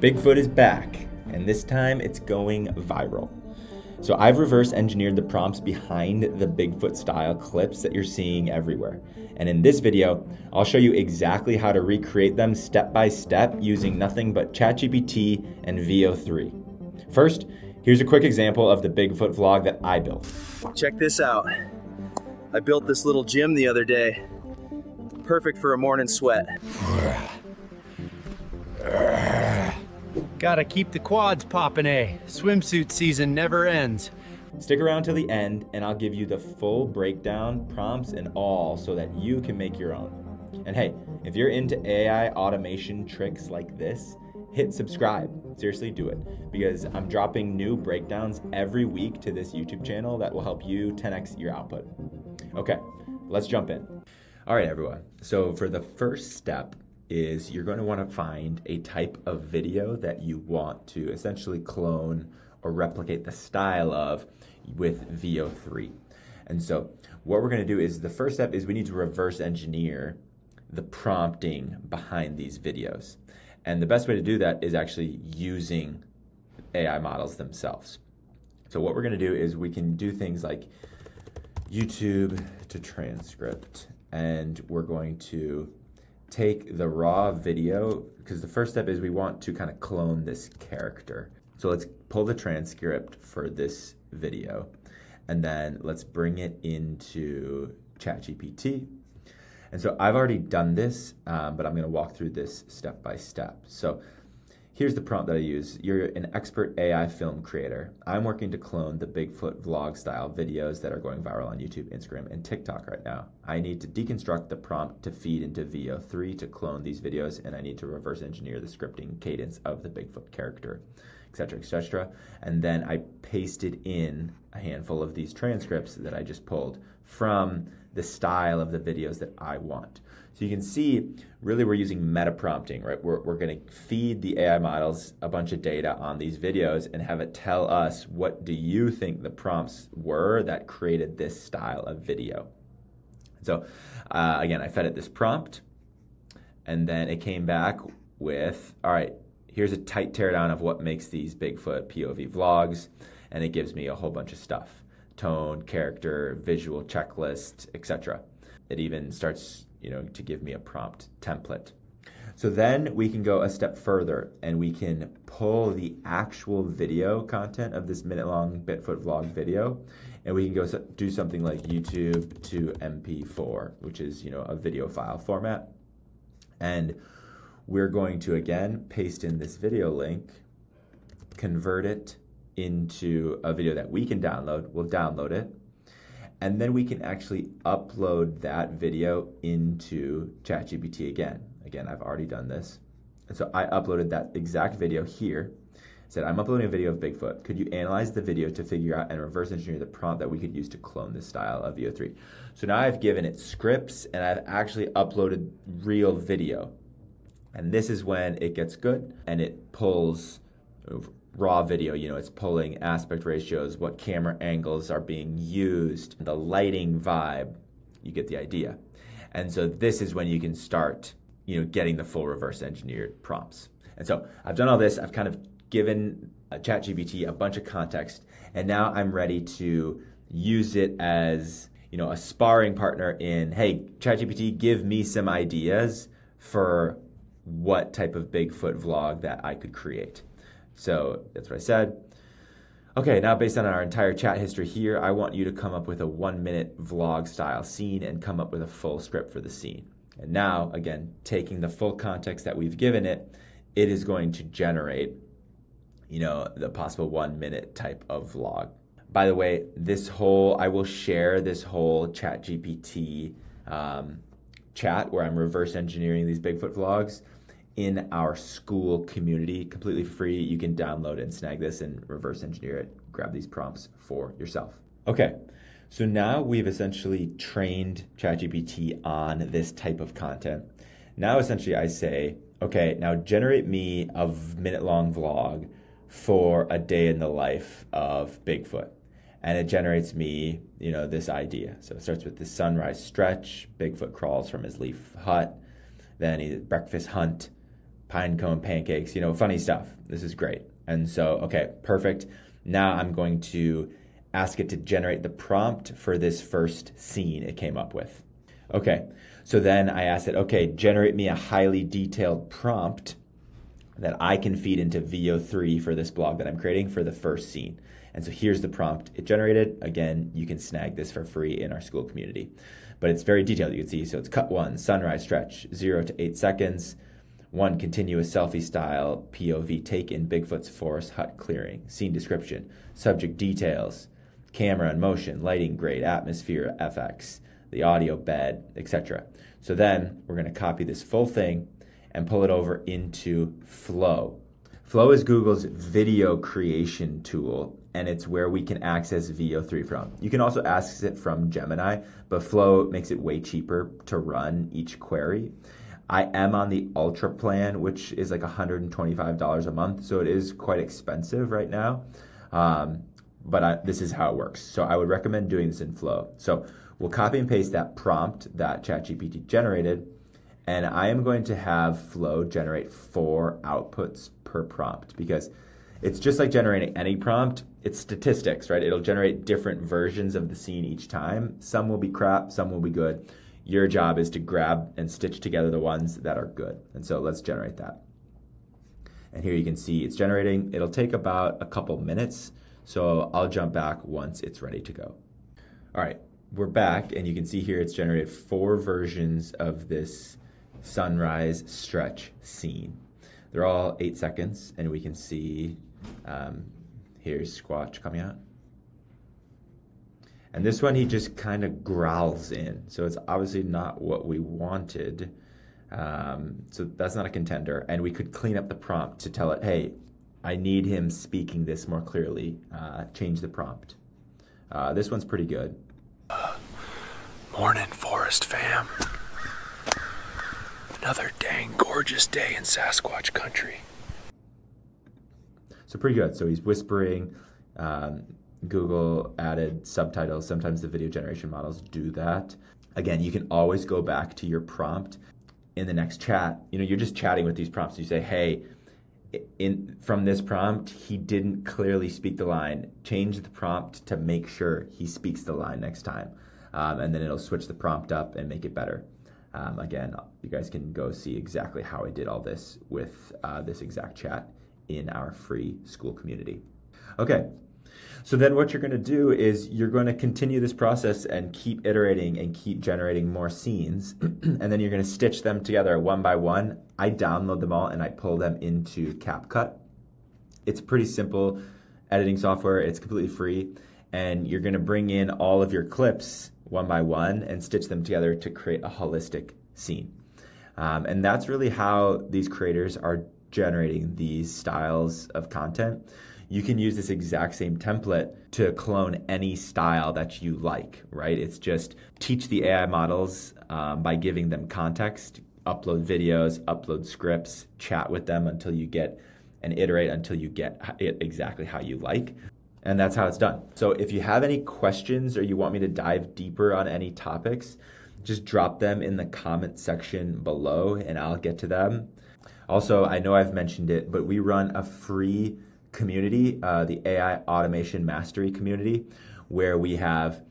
Bigfoot is back, and this time it's going viral. So I've reverse engineered the prompts behind the Bigfoot style clips that you're seeing everywhere. And in this video, I'll show you exactly how to recreate them step by step using nothing but ChatGPT and Veo 3. First, here's a quick example of the Bigfoot vlog that I built. Check this out. I built this little gym the other day. Perfect for a morning sweat. Gotta keep the quads popping, eh? Swimsuit season never ends. Stick around till the end and I'll give you the full breakdown, prompts, and all so that you can make your own. And hey, if you're into AI automation tricks like this, hit subscribe. Seriously, do it because I'm dropping new breakdowns every week to this YouTube channel that will help you 10x your output. Okay, let's jump in. All right, everyone. So, for the first step, is you're going to want to find a type of video that you want to essentially clone or replicate the style of with Veo 3. And so what we're going to do is the first step is we need to reverse engineer the prompting behind these videos. And the best way to do that is actually using AI models themselves. So what we're going to do is we can do things like YouTube to transcript and we're going to take the raw video because the first step is we want to kind of clone this character. So let's pull the transcript for this video and then let's bring it into ChatGPT. And so I've already done this, um, but I'm going to walk through this step by step. So Here's the prompt that I use. You're an expert AI film creator. I'm working to clone the Bigfoot vlog style videos that are going viral on YouTube, Instagram, and TikTok right now. I need to deconstruct the prompt to feed into Veo 3 to clone these videos, and I need to reverse engineer the scripting cadence of the Bigfoot character, etc., etc. And then I pasted in a handful of these transcripts that I just pulled from the style of the videos that I want. So you can see, really we're using meta prompting, right? We're, we're gonna feed the AI models a bunch of data on these videos and have it tell us what do you think the prompts were that created this style of video. So uh, again, I fed it this prompt and then it came back with, all right, here's a tight teardown of what makes these Bigfoot POV vlogs. And it gives me a whole bunch of stuff, tone, character, visual checklist, etc. It even starts you know, to give me a prompt template. So then we can go a step further and we can pull the actual video content of this minute long Bigfoot vlog video and we can go do something like YouTube to MP4, which is, you know, a video file format. And we're going to again paste in this video link, convert it into a video that we can download. We'll download it and then we can actually upload that video into ChatGPT again. Again, I've already done this. And so I uploaded that exact video here. said, I'm uploading a video of Bigfoot. Could you analyze the video to figure out and reverse engineer the prompt that we could use to clone this style of Veo 3? So now I've given it scripts and I've actually uploaded real video. And this is when it gets good and it pulls raw video, you know, it's pulling aspect ratios, what camera angles are being used, the lighting vibe, you get the idea. And so this is when you can start, you know, getting the full reverse engineered prompts. And so I've done all this, I've kind of given ChatGPT a bunch of context, and now I'm ready to use it as, you know, a sparring partner in, hey, ChatGPT, give me some ideas for what type of Bigfoot vlog that I could create. So that's what I said. Okay, now based on our entire chat history here, I want you to come up with a one minute vlog style scene and come up with a full script for the scene. And now, again, taking the full context that we've given it, it is going to generate, you know, the possible one minute type of vlog. By the way, this whole, I will share this whole ChatGPT um, chat where I'm reverse engineering these Bigfoot vlogs in our Skool community completely free. You can download and snag this and reverse engineer it, grab these prompts for yourself. Okay, so now we've essentially trained ChatGPT on this type of content. Now, essentially, I say, okay, now generate me a minute long vlog for a day in the life of Bigfoot. And it generates me, you know, this idea. So it starts with the sunrise stretch. Bigfoot crawls from his leaf hut. Then he breakfast hunt pine cone pancakes, you know, funny stuff. This is great. And so, okay, perfect. Now I'm going to ask it to generate the prompt for this first scene it came up with. Okay, so then I asked it, okay, generate me a highly detailed prompt that I can feed into Veo 3 for this blog that I'm creating for the first scene. And so here's the prompt it generated. Again, you can snag this for free in our Skool community. But it's very detailed, you can see. So it's cut one, sunrise stretch, zero to eight seconds. One continuous selfie style POV take in Bigfoot's forest hut clearing. Scene description, subject details, camera and motion, lighting grade, atmosphere, FX, the audio bed, etc. So then we're going to copy this full thing and pull it over into Flow. Flow is Google's video creation tool, and it's where we can access Veo 3 from. You can also access it from Gemini, but Flow makes it way cheaper to run each query. I am on the Ultra plan, which is like $125 a month, so it is quite expensive right now. Um, but I, this is how it works. So I would recommend doing this in Flow. So we'll copy and paste that prompt that ChatGPT generated and I am going to have Flow generate four outputs per prompt because it's just like generating any prompt. It's statistics, right? It'll generate different versions of the scene each time. Some will be crap, some will be good. Your job is to grab and stitch together the ones that are good. And so let's generate that. And here you can see it's generating. It'll take about a couple minutes. So I'll jump back once it's ready to go. All right, we're back and you can see here it's generated four versions of this sunrise stretch scene. They're all eight seconds, and we can see um, here's Squatch coming out. And this one, he just kind of growls in. So it's obviously not what we wanted. Um, so that's not a contender. And we could clean up the prompt to tell it, hey, I need him speaking this more clearly. Uh, change the prompt. Uh, this one's pretty good. Uh, morning, Forest fam. Another dang gorgeous day in Sasquatch country. So pretty good. So he's whispering. Um, Google added subtitles. Sometimes the video generation models do that. Again, you can always go back to your prompt in the next chat. You know, you're just chatting with these prompts. You say, "Hey, in from this prompt, he didn't clearly speak the line. Change the prompt to make sure he speaks the line next time." Um, and then it'll switch the prompt up and make it better. Um, again, you guys can go see exactly how I did all this with uh, this exact chat in our free Skool community. Okay, so then what you're going to do is you're going to continue this process and keep iterating and keep generating more scenes, and then you're going to stitch them together one by one. I download them all and I pull them into CapCut. It's pretty simple editing software. It's completely free, and you're going to bring in all of your clips one by one and stitch them together to create a holistic scene. Um, and that's really how these creators are generating these styles of content. You can use this exact same template to clone any style that you like, right? It's just teach the AI models um, by giving them context, upload videos, upload scripts, chat with them until you get and iterate until you get it exactly how you like and that's how it's done. So if you have any questions or you want me to dive deeper on any topics, just drop them in the comment section below and I'll get to them. Also, I know I've mentioned it, but we run a free community, uh, the AI Automation Mastery community, where we have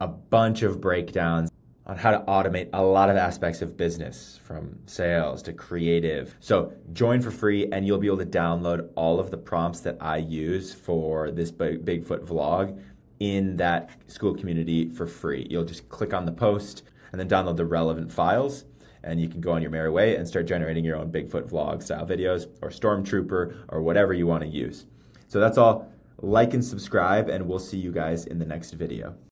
a bunch of breakdowns on how to automate a lot of aspects of business from sales to creative. So join for free and you'll be able to download all of the prompts that I use for this Bigfoot vlog in that Skool community for free. You'll just click on the post and then download the relevant files and you can go on your merry way and start generating your own Bigfoot vlog style videos or Stormtrooper or whatever you want to use. So that's all. Like and subscribe and we'll see you guys in the next video.